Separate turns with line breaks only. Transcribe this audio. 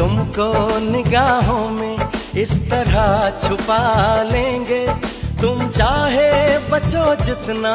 तुमको निगाहों में इस तरह छुपा लेंगे। तुम चाहे बचो जितना